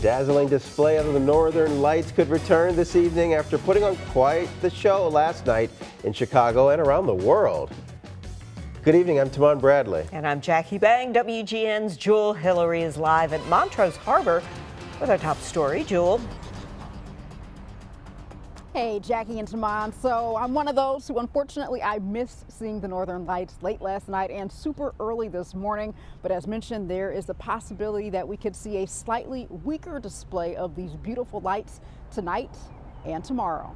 dazzling display of the Northern Lights could return this evening after putting on quite the show last night in Chicago and around the world. Good evening, I'm Tahman Bradley. And I'm Jackie Bange. WGN's Jewel Hillary is live at Montrose Harbor with our top story. Jewel. Hey, Jackie and Tahman. So I'm one of those who unfortunately I missed seeing the Northern Lights late last night and super early this morning. But as mentioned, there is a possibility that we could see a slightly weaker display of these beautiful lights tonight and tomorrow.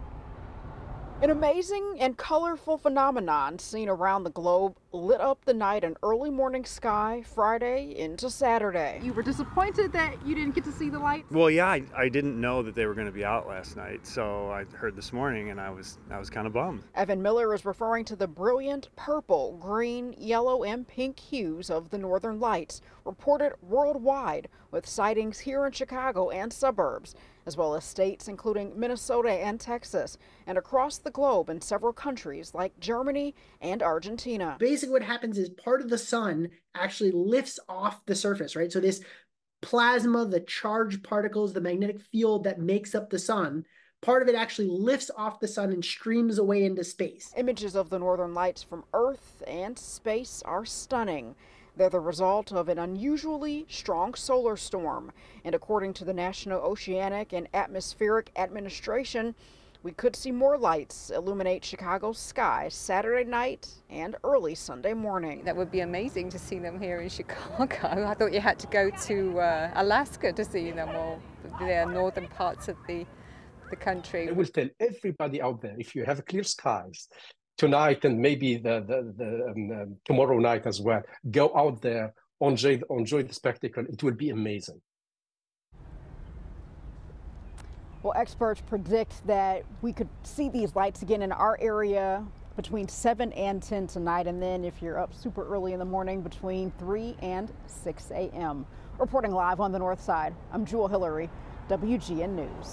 An amazing and colorful phenomenon seen around the globe lit up the night and early morning sky Friday into Saturday. You were disappointed that you didn't get to see the lights? Well, yeah, I, I didn't know that they were going to be out last night, so I heard this morning and I was I was kind of bummed. Evan Miller is referring to the brilliant purple, green, yellow, and pink hues of the northern lights reported worldwide with sightings here in Chicago and suburbs as well as states including Minnesota and Texas, and across the globe in several countries like Germany and Argentina. Basically, what happens is part of the sun actually lifts off the surface, right? So, this plasma, the charged particles, the magnetic field that makes up the sun, part of it actually lifts off the sun and streams away into space. Images of the northern lights from Earth and space are stunning. They're the result of an unusually strong solar storm. And according to the National Oceanic and Atmospheric Administration, we could see more lights illuminate Chicago's sky Saturday night and early Sunday morning. That would be amazing to see them here in Chicago. I thought you had to go to uh, Alaska to see them or the northern parts of the the country. I will tell everybody out there if you have clear skies tonight and maybe the, the, the um, tomorrow night as well. Go out there, enjoy, enjoy the spectacle. It will be amazing. Well, experts predict that we could see these lights again in our area between 7 and 10 tonight, and then if you're up super early in the morning, between 3 and 6 a.m. Reporting live on the north side, I'm Jewel Hillary, WGN News.